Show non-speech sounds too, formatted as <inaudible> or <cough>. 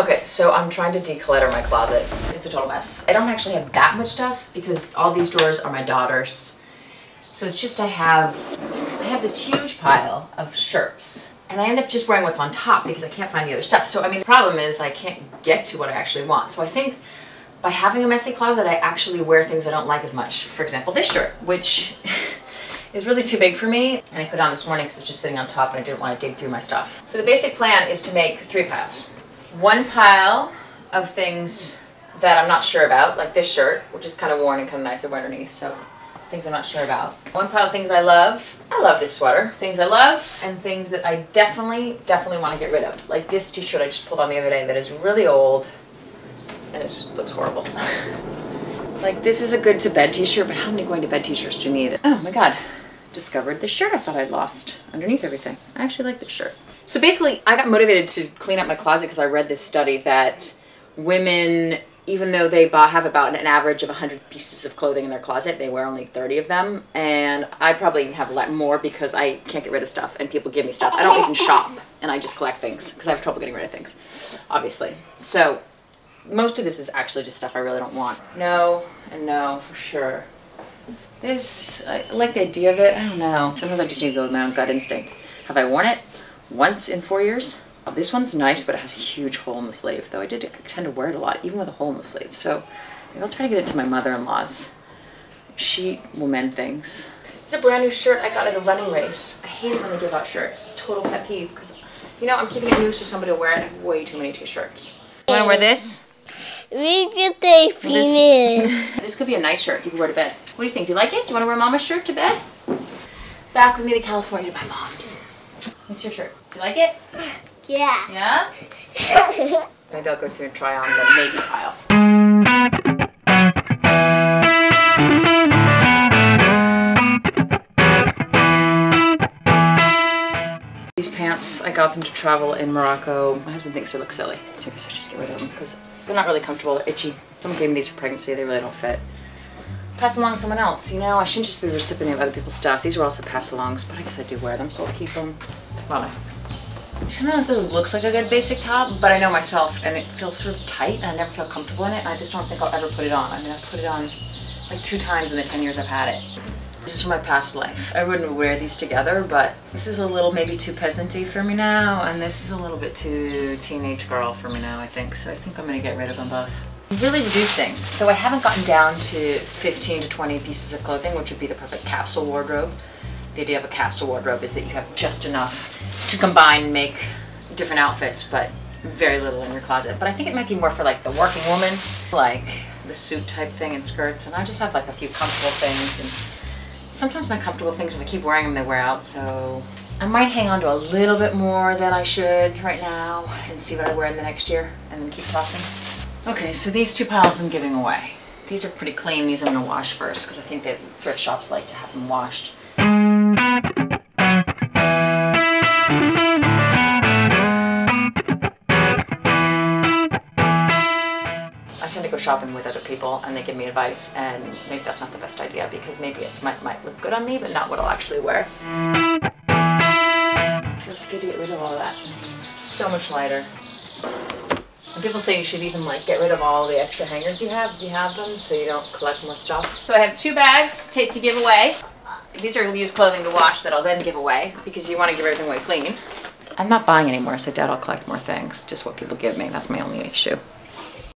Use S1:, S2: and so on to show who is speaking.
S1: Okay, so I'm trying to declutter my closet. It's a total mess. I don't actually have that much stuff because all these drawers are my daughter's. So it's just I have I have this huge pile of shirts. And I end up just wearing what's on top because I can't find the other stuff. So I mean the problem is I can't get to what I actually want. So I think by having a messy closet I actually wear things I don't like as much. For example, this shirt, which <laughs> is really too big for me. And I put it on this morning because it's just sitting on top and I didn't want to dig through my stuff. So the basic plan is to make three piles. One pile of things that I'm not sure about, like this shirt, which is kind of worn and kind of nice underneath, so things I'm not sure about. One pile of things I love. I love this sweater. Things I love and things that I definitely, definitely want to get rid of. Like this t-shirt I just pulled on the other day that is really old and it looks horrible. <laughs> like this is a good to bed t-shirt, but how many going to bed t-shirts do you need? Oh my god discovered this shirt I thought I'd lost underneath everything. I actually like this shirt. So basically, I got motivated to clean up my closet because I read this study that women, even though they have about an average of 100 pieces of clothing in their closet, they wear only 30 of them. And I probably even have a lot more because I can't get rid of stuff and people give me stuff. I don't even shop and I just collect things because I have trouble getting rid of things, obviously. So most of this is actually just stuff I really don't want. No and no for sure. This, I like the idea of it. I don't know. Sometimes I just need to go with my own gut instinct. Have I worn it once in four years? Oh, this one's nice, but it has a huge hole in the sleeve, though I did I tend to wear it a lot, even with a hole in the sleeve. So maybe I'll try to get it to my mother-in-law's. She will mend things. It's a brand new shirt I got at a running race. I hate it when they give out shirts. Total pet peeve, because, you know, I'm keeping it new so somebody will wear it. I have way too many t-shirts. You want to wear this?
S2: Read your day, penis. <laughs>
S1: this could be a night shirt you can wear to bed. What do you think? Do you like it? Do you want to wear mama's shirt to bed? Back with me to California to my mom's. What's your shirt? Do you like it? <sighs>
S2: Yeah.
S1: Yeah? <laughs> Maybe I'll go through and try on the maybe pile. These pants, I got them to travel in Morocco. My husband thinks they look silly, so I guess I just get rid of them because they're not really comfortable. They're itchy. Someone gave me these for pregnancy. They really don't fit. Pass them along to someone else. You know, I shouldn't just be recipient of other people's stuff. These were also pass-alongs, but I guess I do wear them, so I'll keep them. Well, sometimes this looks like a good basic top, but I know myself, and it feels sort of tight, and I never feel comfortable in it, and I just don't think I'll ever put it on. I mean, I've put it on like two times in the 10 years I've had it. This is from my past life. I wouldn't wear these together, but this is a little maybe too peasanty for me now, and this is a little bit too teenage girl for me now, I think. So I think I'm gonna get rid of them both. I'm really reducing, though I haven't gotten down to 15 to 20 pieces of clothing, which would be the perfect capsule wardrobe. The idea of a capsule wardrobe is that you have just enough to combine and make different outfits, but very little in your closet. But I think it might be more for like the working woman, like the suit type thing and skirts, and I just have like a few comfortable things and sometimes my comfortable things, if I keep wearing them, they wear out, so I might hang on to a little bit more than I should right now and see what I wear in the next year and then keep tossing. Okay, so these two piles I'm giving away. These are pretty clean. These I'm gonna wash first because I think that thrift shops like to have them washed. Tend to go shopping with other people and they give me advice and maybe that's not the best idea because maybe it might, might look good on me but not what I'll actually wear. Feels good to get rid of all of that. So much lighter. And people say you should even like get rid of all the extra hangers you have if you have them so you don't collect more stuff. So I have two bags to take to give away. These are used clothing to wash that I'll then give away because you want to give everything away clean. I'm not buying anymore, so I doubt I'll collect more things. Just what people give me. That's my only issue.